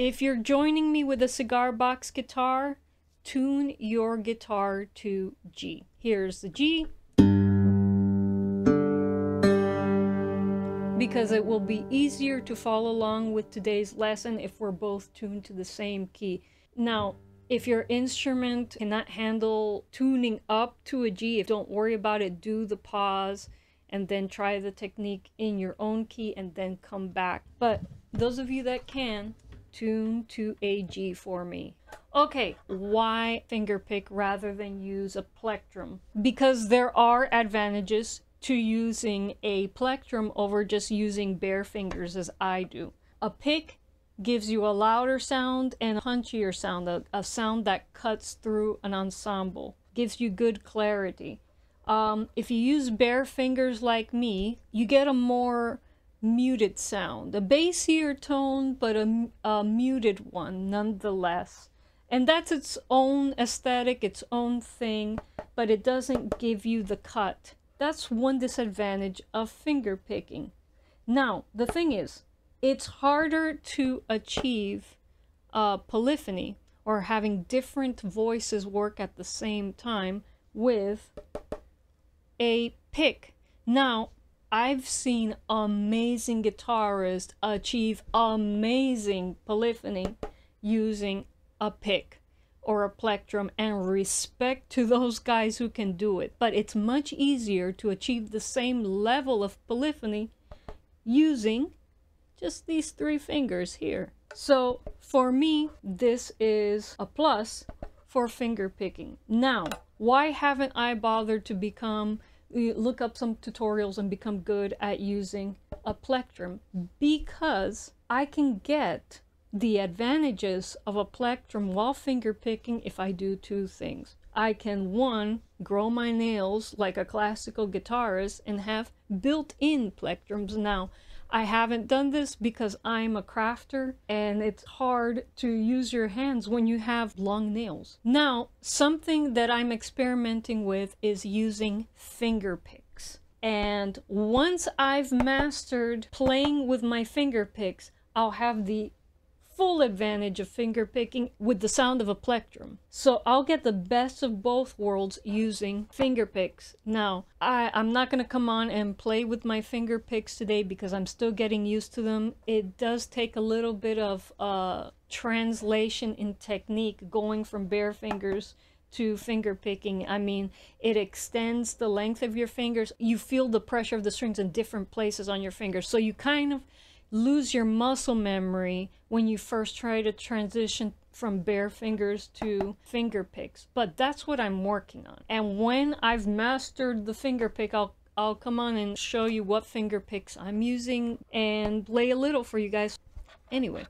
if you're joining me with a cigar box guitar, tune your guitar to G. Here's the G. Because it will be easier to follow along with today's lesson if we're both tuned to the same key. Now, if your instrument cannot handle tuning up to a G, if don't worry about it. Do the pause and then try the technique in your own key and then come back. But those of you that can, tune to a G for me. Okay, why fingerpick rather than use a plectrum? Because there are advantages to using a plectrum over just using bare fingers as I do. A pick gives you a louder sound and a punchier sound, a, a sound that cuts through an ensemble, gives you good clarity. Um, if you use bare fingers like me, you get a more muted sound, a bassier tone, but a, a muted one nonetheless. And that's its own aesthetic, its own thing, but it doesn't give you the cut. That's one disadvantage of finger picking. Now, the thing is, it's harder to achieve uh, polyphony or having different voices work at the same time with a pick. Now, I've seen amazing guitarists achieve amazing polyphony using a pick or a plectrum and respect to those guys who can do it. But it's much easier to achieve the same level of polyphony using just these three fingers here. So for me, this is a plus for finger picking. Now, why haven't I bothered to become, look up some tutorials and become good at using a plectrum? Because I can get the advantages of a plectrum while finger picking if I do two things. I can, one, grow my nails like a classical guitarist and have built-in plectrums. Now, I haven't done this because I'm a crafter and it's hard to use your hands when you have long nails. Now, something that I'm experimenting with is using finger picks. And once I've mastered playing with my finger picks, I'll have the full advantage of finger picking with the sound of a plectrum. So I'll get the best of both worlds using finger picks. Now, I, I'm not going to come on and play with my finger picks today because I'm still getting used to them. It does take a little bit of uh, translation in technique going from bare fingers to finger picking. I mean, it extends the length of your fingers. You feel the pressure of the strings in different places on your fingers. So you kind of lose your muscle memory when you first try to transition from bare fingers to finger picks. But that's what I'm working on. And when I've mastered the finger pick, I'll I'll come on and show you what finger picks I'm using and play a little for you guys. Anyway,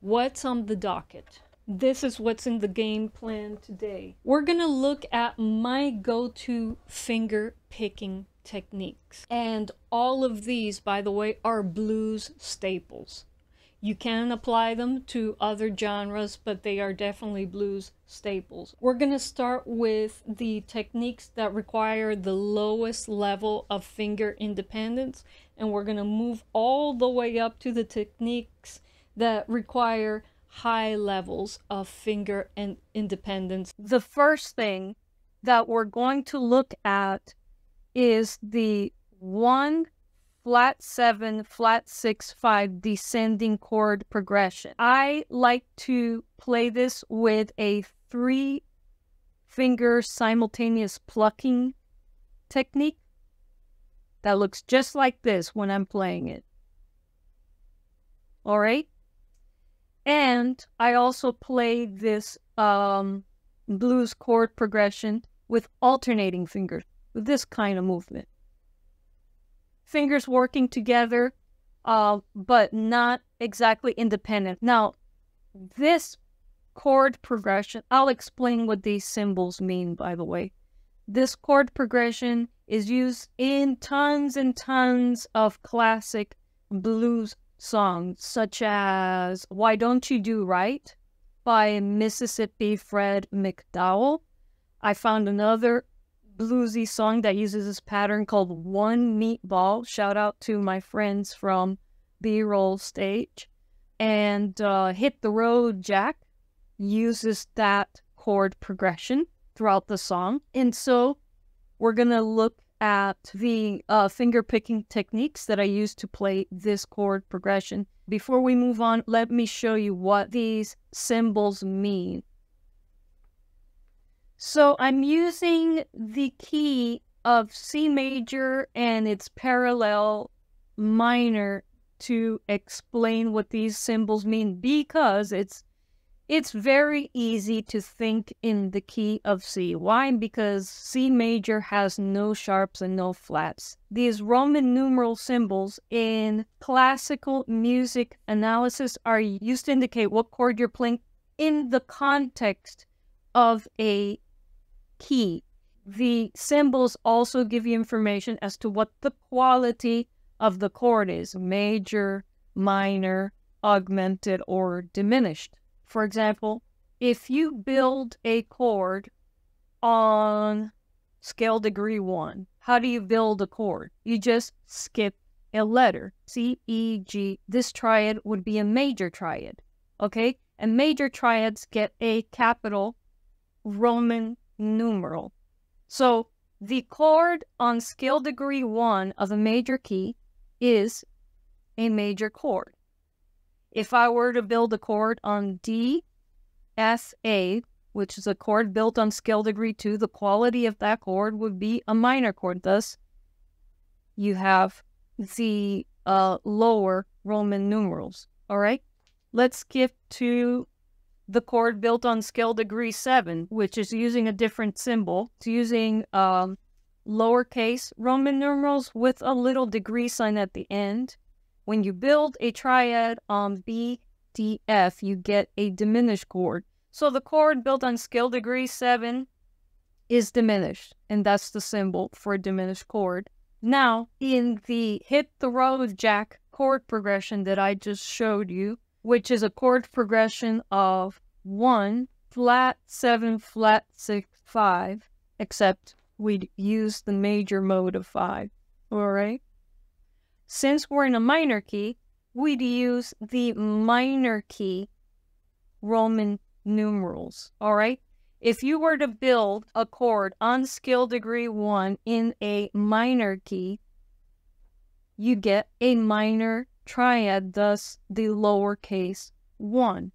what's on the docket? This is what's in the game plan today. We're gonna look at my go-to finger picking techniques. And all of these, by the way, are blues staples. You can apply them to other genres, but they are definitely blues staples. We're going to start with the techniques that require the lowest level of finger independence, and we're going to move all the way up to the techniques that require high levels of finger and independence. The first thing that we're going to look at is the one flat seven, flat six, five descending chord progression. I like to play this with a three finger simultaneous plucking technique that looks just like this when I'm playing it. All right. And I also play this um, blues chord progression with alternating fingers this kind of movement. Fingers working together, uh, but not exactly independent. Now, this chord progression, I'll explain what these symbols mean, by the way. This chord progression is used in tons and tons of classic blues songs, such as Why Don't You Do Right by Mississippi Fred McDowell. I found another bluesy song that uses this pattern called One Meatball. Shout out to my friends from B Roll Stage. and uh, Hit the Road Jack uses that chord progression throughout the song. And so we're going to look at the uh, finger picking techniques that I use to play this chord progression. Before we move on, let me show you what these symbols mean. So I'm using the key of C major and its parallel minor to explain what these symbols mean because it's it's very easy to think in the key of C. Why? Because C major has no sharps and no flats. These Roman numeral symbols in classical music analysis are used to indicate what chord you're playing in the context of a key. The symbols also give you information as to what the quality of the chord is major, minor, augmented, or diminished. For example, if you build a chord on scale degree one, how do you build a chord? You just skip a letter. C, E, G. This triad would be a major triad. Okay? And major triads get a capital Roman numeral. So the chord on scale degree one of a major key is a major chord. If I were to build a chord on D, F, A, which is a chord built on scale degree 2, the quality of that chord would be a minor chord. Thus, you have the uh, lower Roman numerals. All right? Let's skip to the chord built on scale degree 7, which is using a different symbol. It's using um, lowercase Roman numerals with a little degree sign at the end. When you build a triad on B, D, F, you get a diminished chord. So the chord built on scale degree 7 is diminished, and that's the symbol for a diminished chord. Now, in the hit the road jack chord progression that I just showed you, which is a chord progression of 1, flat, 7, flat, 6, 5, except we'd use the major mode of 5, all right? Since we're in a minor key, we'd use the minor key Roman numerals, all right? If you were to build a chord on scale degree 1 in a minor key, you get a minor triad, thus the lowercase 1.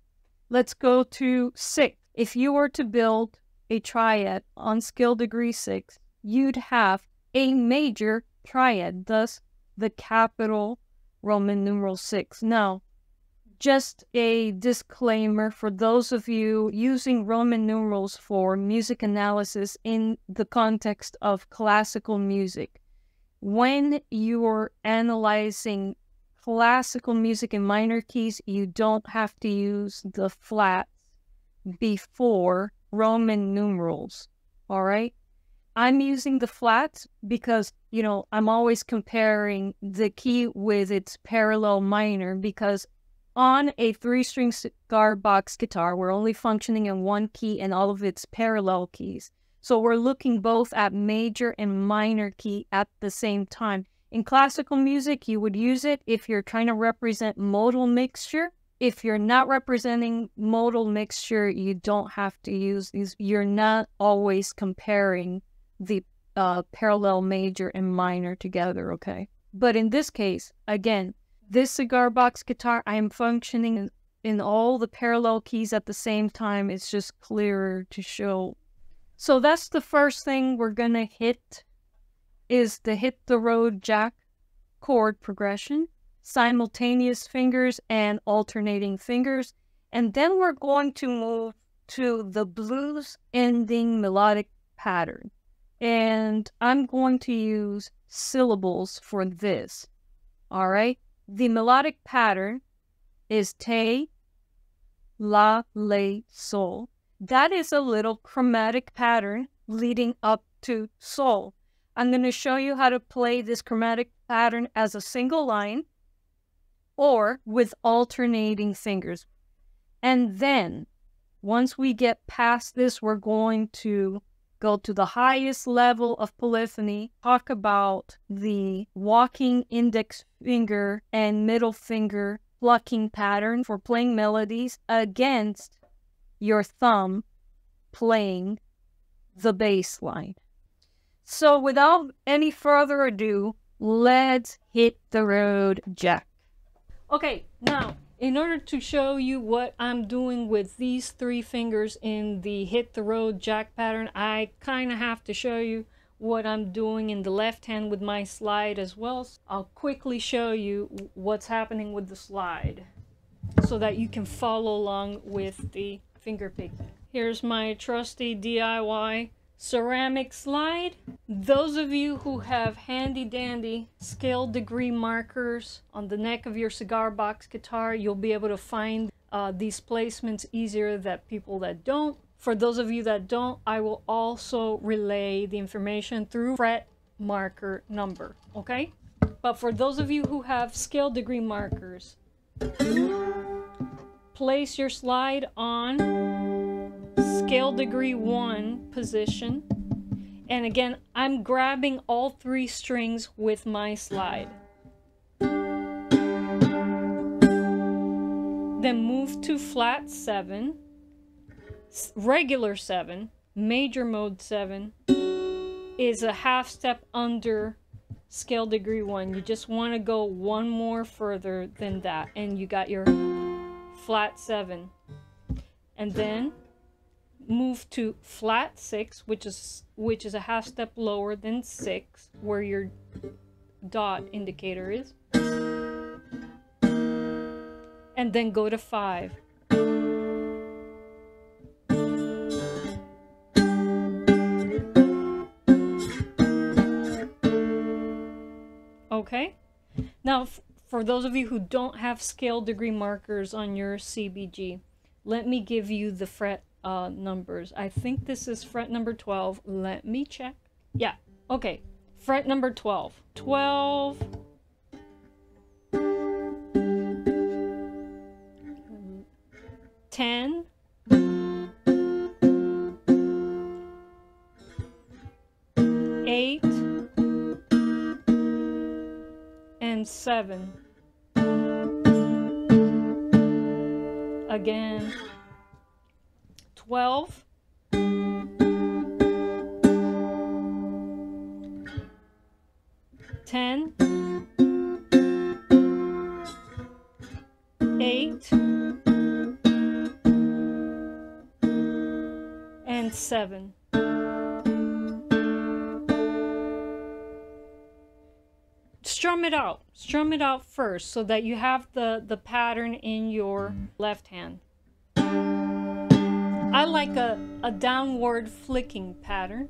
Let's go to 6. If you were to build a triad on scale degree 6, you'd have a major triad, thus the capital Roman numeral 6. Now, just a disclaimer for those of you using Roman numerals for music analysis in the context of classical music. When you're analyzing classical music in minor keys, you don't have to use the flats before Roman numerals. All right? I'm using the flats because, you know, I'm always comparing the key with its parallel minor because on a three string cigar box guitar, we're only functioning in one key and all of its parallel keys. So we're looking both at major and minor key at the same time. In classical music, you would use it if you're trying to represent modal mixture. If you're not representing modal mixture, you don't have to use these. You're not always comparing the uh, parallel major and minor together, okay? But in this case, again, this cigar box guitar, I am functioning in, in all the parallel keys at the same time. It's just clearer to show. So that's the first thing we're gonna hit is the hit the road jack chord progression, simultaneous fingers and alternating fingers. And then we're going to move to the blues ending melodic pattern. And I'm going to use syllables for this. All right. The melodic pattern is te, la, le, sol. That is a little chromatic pattern leading up to sol. I'm going to show you how to play this chromatic pattern as a single line or with alternating fingers. And then once we get past this, we're going to go to the highest level of polyphony, talk about the walking index finger and middle finger plucking pattern for playing melodies against your thumb playing the bass line. So without any further ado, let's hit the road, Jack. Okay, now in order to show you what I'm doing with these three fingers in the hit the road jack pattern, I kind of have to show you what I'm doing in the left hand with my slide as well. So I'll quickly show you what's happening with the slide so that you can follow along with the finger picking. Here's my trusty DIY ceramic slide. Those of you who have handy dandy scale degree markers on the neck of your cigar box guitar, you'll be able to find uh, these placements easier than people that don't. For those of you that don't, I will also relay the information through fret marker number, okay? But for those of you who have scale degree markers, place your slide on scale degree one position. And again, I'm grabbing all three strings with my slide. Then move to flat seven, regular seven, major mode seven is a half step under scale degree one. You just want to go one more further than that and you got your flat seven. And then move to flat six, which is which is a half step lower than six, where your dot indicator is. And then go to five. Okay? Now, for those of you who don't have scale degree markers on your CBG, let me give you the fret uh, numbers. I think this is fret number 12. Let me check. Yeah, okay. Fret number 12. 12. Ten. Eight. And seven. Again. 12. Ten, eight, and seven. Strum it out. Strum it out first so that you have the, the pattern in your left hand. I like a, a downward flicking pattern.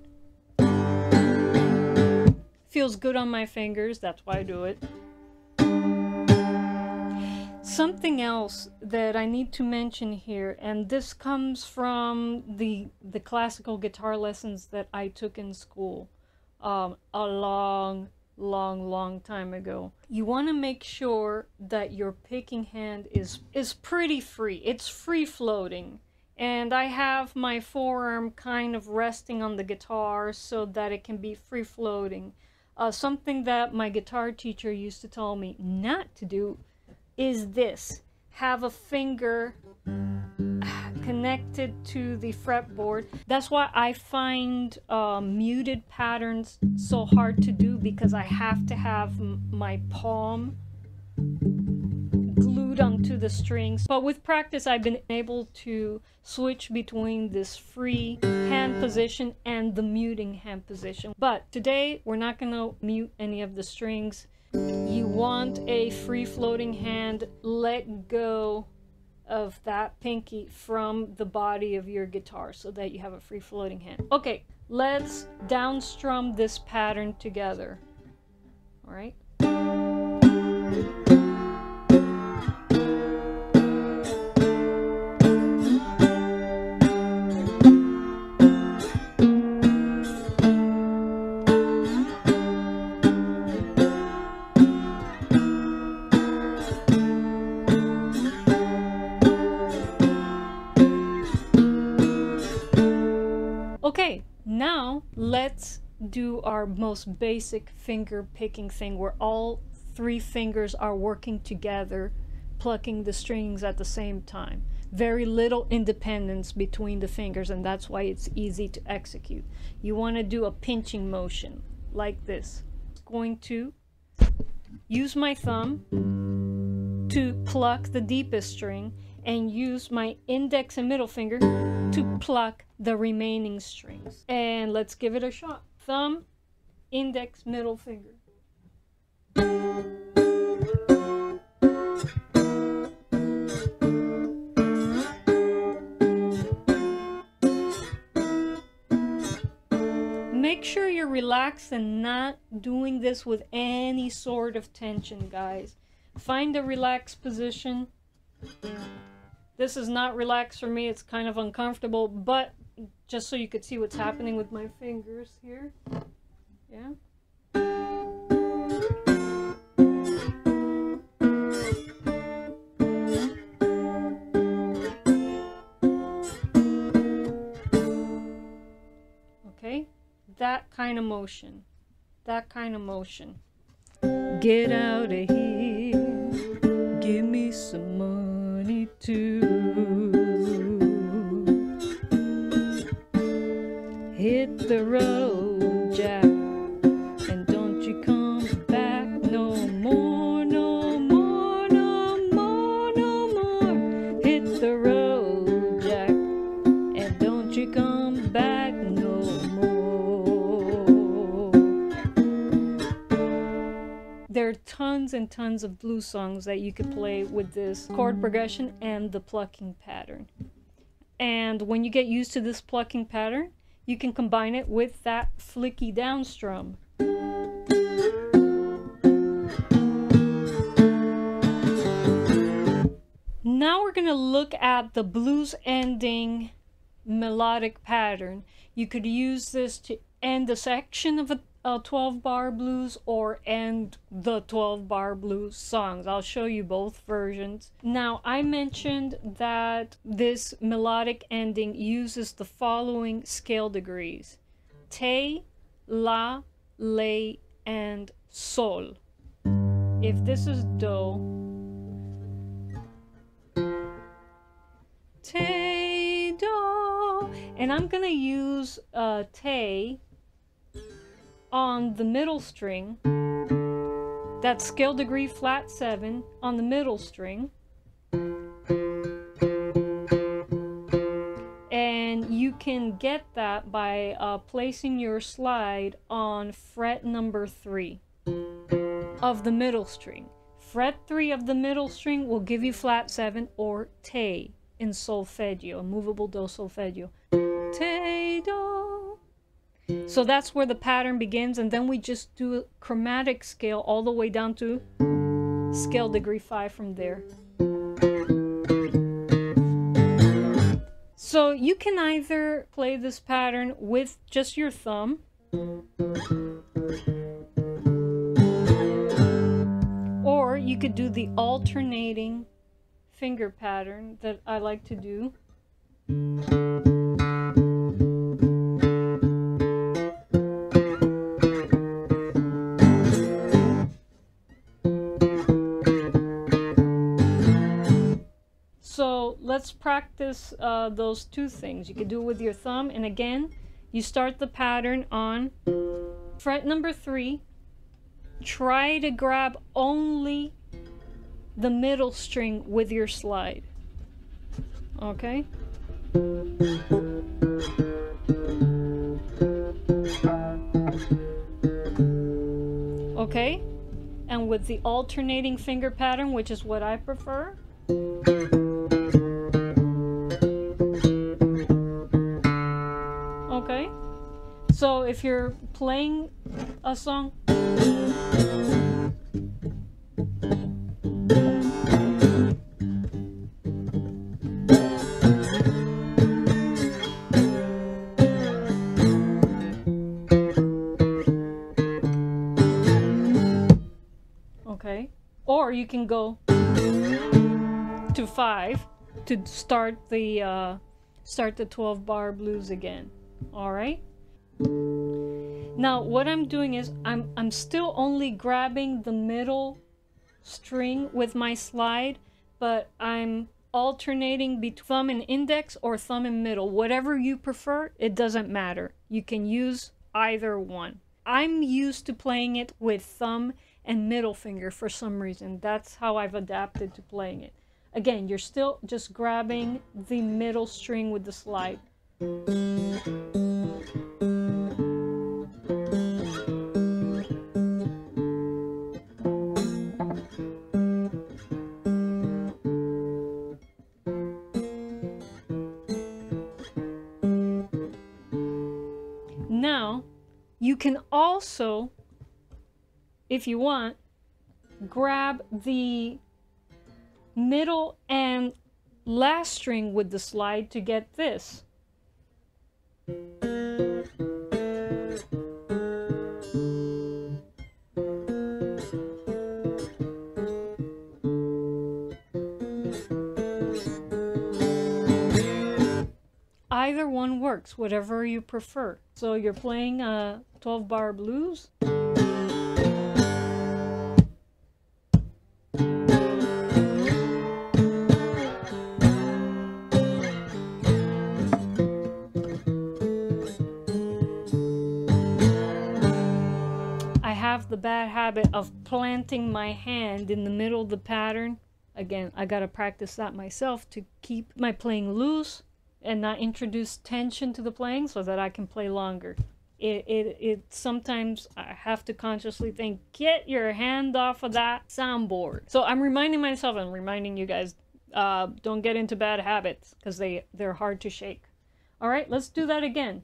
Feels good on my fingers, that's why I do it. Something else that I need to mention here, and this comes from the, the classical guitar lessons that I took in school um, a long, long, long time ago. You want to make sure that your picking hand is, is pretty free. It's free floating and I have my forearm kind of resting on the guitar so that it can be free floating. Uh, something that my guitar teacher used to tell me not to do is this have a finger connected to the fretboard. That's why I find uh, muted patterns so hard to do because I have to have my palm glued onto the strings. But with practice, I've been able to switch between this free hand position and the muting hand position. But today, we're not going to mute any of the strings. You want a free floating hand, let go of that pinky from the body of your guitar so that you have a free floating hand. Okay, let's downstrum this pattern together. All right. Do our most basic finger picking thing where all three fingers are working together plucking the strings at the same time. Very little independence between the fingers, and that's why it's easy to execute. You want to do a pinching motion like this. Going to use my thumb to pluck the deepest string and use my index and middle finger to pluck the remaining strings. And let's give it a shot. Thumb, index, middle finger. Make sure you're relaxed and not doing this with any sort of tension, guys. Find a relaxed position. This is not relaxed for me. It's kind of uncomfortable, but just so you could see what's happening with my fingers here. Yeah. Okay, that kind of motion. That kind of motion. Get out of here. Give me some money too. The road, Jack. And don't you come back no more, no more, no more, no more. Hit the road, Jack. And don't you come back no more. There are tons and tons of blues songs that you could play with this chord progression and the plucking pattern. And when you get used to this plucking pattern, you can combine it with that flicky down strum. Now we're going to look at the blues ending melodic pattern. You could use this to end a section of a, a 12 bar blues or end the 12 bar blues songs. I'll show you both versions. Now, I mentioned that this melodic ending uses the following scale degrees Te, La, Le, and Sol. If this is Do, Te, Do, and I'm gonna use uh, Te on the middle string. That's scale degree flat 7 on the middle string. And you can get that by uh, placing your slide on fret number 3 of the middle string. Fret 3 of the middle string will give you flat 7 or Te in solfeggio, a movable do solfeggio. Te do. So that's where the pattern begins, and then we just do a chromatic scale all the way down to scale degree 5 from there. So you can either play this pattern with just your thumb, or you could do the alternating finger pattern that I like to do. Let's practice uh, those two things. You can do it with your thumb, and again, you start the pattern on fret number three. Try to grab only the middle string with your slide. Okay? Okay? And with the alternating finger pattern, which is what I prefer. So if you're playing a song, okay? Or you can go to five to start the uh, start the 12 bar blues again. All right. Now what I'm doing is I'm I'm still only grabbing the middle string with my slide, but I'm alternating between thumb and index or thumb and middle. Whatever you prefer, it doesn't matter. You can use either one. I'm used to playing it with thumb and middle finger for some reason. That's how I've adapted to playing it. Again, you're still just grabbing the middle string with the slide. Now, you can also, if you want, grab the middle and last string with the slide to get this. Either one works, whatever you prefer. So you're playing a 12 bar blues. I have the bad habit of planting my hand in the middle of the pattern. Again, I gotta practice that myself to keep my playing loose and not introduce tension to the playing so that I can play longer. It, it, it sometimes I have to consciously think, get your hand off of that soundboard. So I'm reminding myself and reminding you guys, uh, don't get into bad habits because they, they're hard to shake. All right, let's do that again.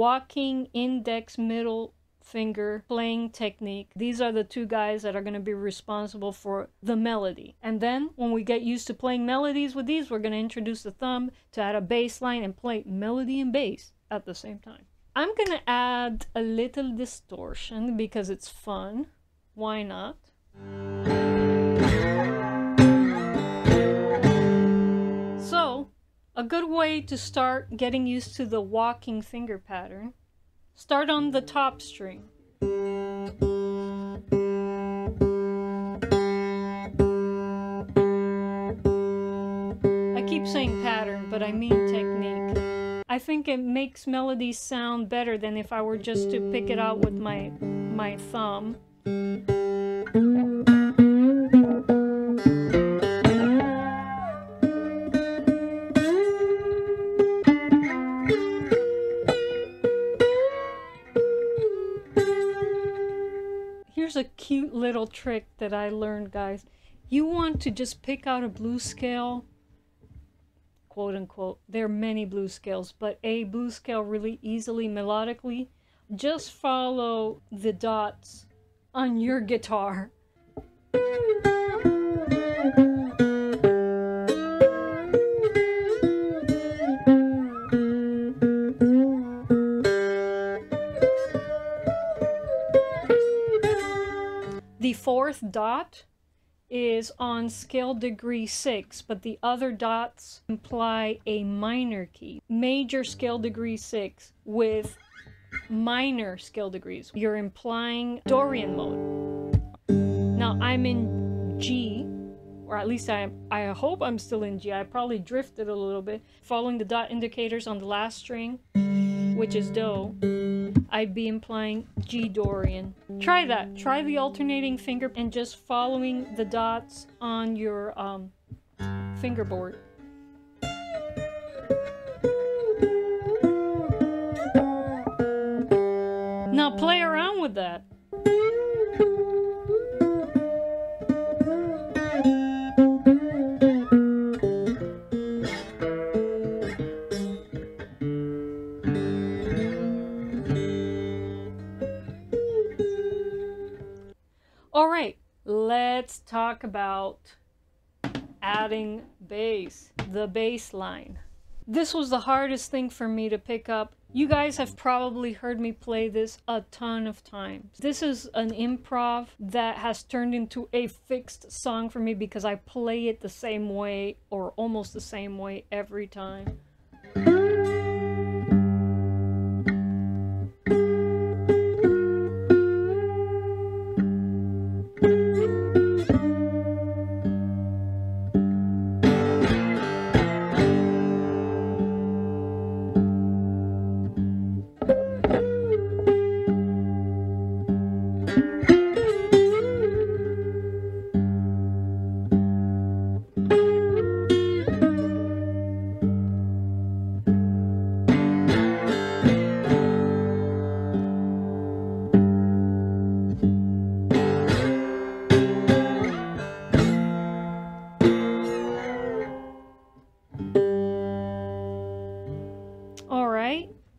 Walking index middle finger playing technique. These are the two guys that are going to be responsible for the melody. And then when we get used to playing melodies with these, we're going to introduce the thumb to add a bass line and play melody and bass at the same time. I'm going to add a little distortion because it's fun. Why not? A good way to start getting used to the walking finger pattern, start on the top string. I keep saying pattern, but I mean technique. I think it makes melodies sound better than if I were just to pick it out with my my thumb. Trick that I learned, guys. You want to just pick out a blues scale, quote unquote. There are many blues scales, but a blues scale really easily melodically. Just follow the dots on your guitar. Fourth dot is on scale degree 6, but the other dots imply a minor key. Major scale degree 6 with minor scale degrees. You're implying Dorian mode. Now I'm in G, or at least I, I hope I'm still in G. I probably drifted a little bit. Following the dot indicators on the last string, which is Do, I'd be implying G Dorian. Try that. Try the alternating finger and just following the dots on your um, fingerboard. Now play around with that. Let's talk about adding bass, the bass line. This was the hardest thing for me to pick up. You guys have probably heard me play this a ton of times. This is an improv that has turned into a fixed song for me because I play it the same way or almost the same way every time.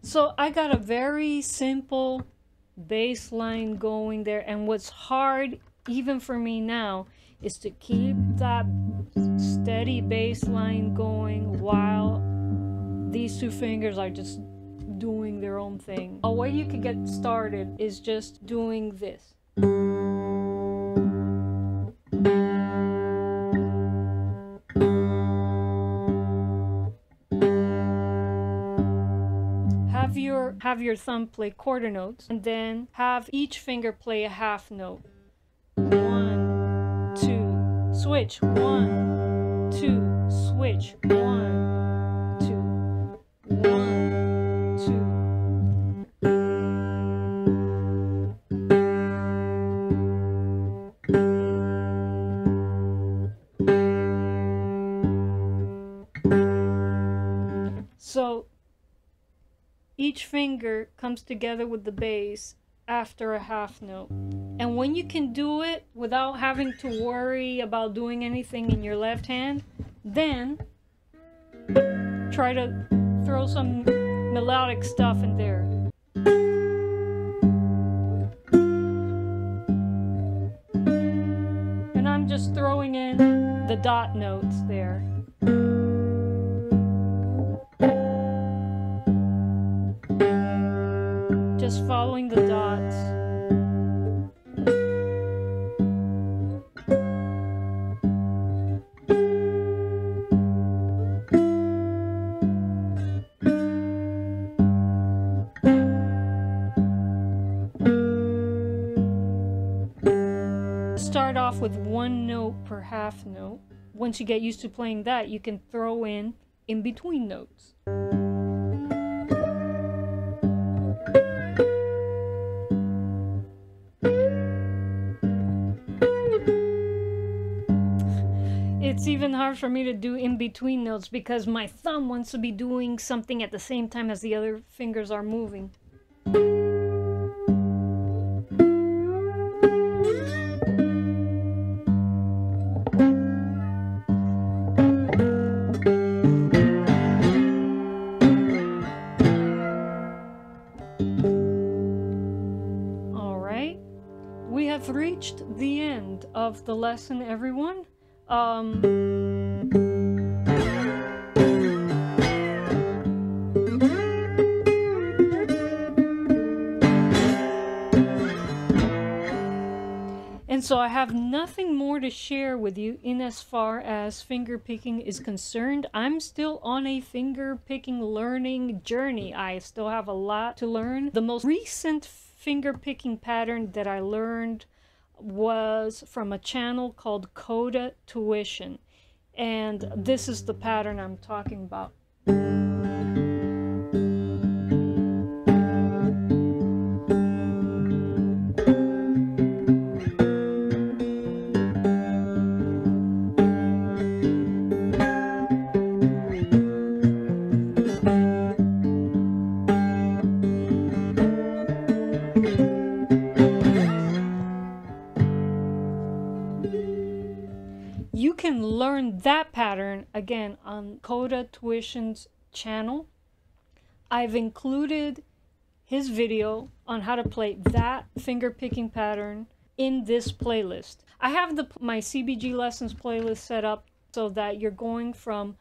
So I got a very simple bass line going there. And what's hard, even for me now, is to keep that steady bass line going while these two fingers are just doing their own thing. A way you could get started is just doing this. Have your thumb play quarter notes and then have each finger play a half note. One, two, switch. One, two, switch. One, each finger comes together with the bass after a half note. And when you can do it without having to worry about doing anything in your left hand, then try to throw some melodic stuff in there. And I'm just throwing in the dot notes there. Once you get used to playing that, you can throw in in between notes. it's even hard for me to do in between notes because my thumb wants to be doing something at the same time as the other fingers are moving. The lesson, everyone. Um, and so I have nothing more to share with you in as far as finger picking is concerned. I'm still on a finger picking learning journey. I still have a lot to learn. The most recent finger picking pattern that I learned was from a channel called Coda Tuition. And this is the pattern I'm talking about. Coda Tuition's channel. I've included his video on how to play that finger picking pattern in this playlist. I have the my CBG lessons playlist set up so that you're going from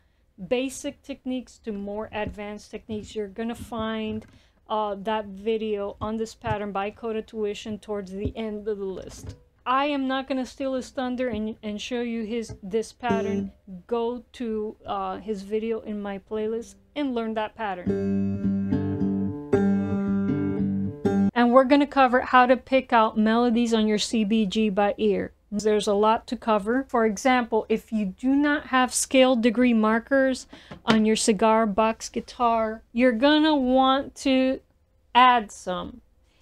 basic techniques to more advanced techniques, you're going to find uh, that video on this pattern by Coda Tuition towards the end of the list. I am not going to steal his thunder and, and show you his this pattern. Go to uh, his video in my playlist and learn that pattern. And we're going to cover how to pick out melodies on your CBG by ear. There's a lot to cover. For example, if you do not have scale degree markers on your cigar box guitar, you're gonna want to add some.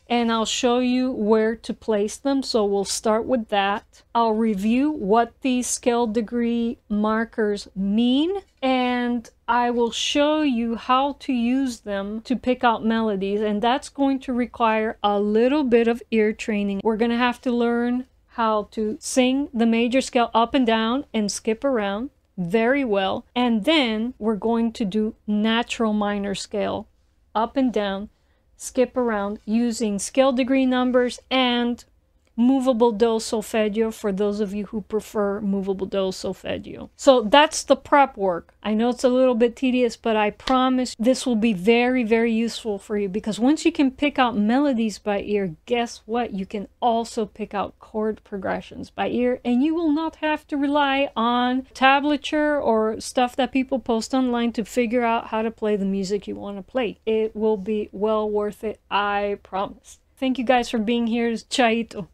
And I'll show you where to place them. So we'll start with that. I'll review what these scale degree markers mean. And I will show you how to use them to pick out melodies. And that's going to require a little bit of ear training. We're going to have to learn how to sing the major scale up and down and skip around very well. And then we're going to do natural minor scale up and down, skip around using scale degree numbers and movable do solfeggio for those of you who prefer movable do solfeggio. So that's the prep work. I know it's a little bit tedious, but I promise this will be very, very useful for you because once you can pick out melodies by ear, guess what? You can also pick out chord progressions by ear and you will not have to rely on tablature or stuff that people post online to figure out how to play the music you want to play. It will be well worth it, I promise. Thank you guys for being here. Chaito.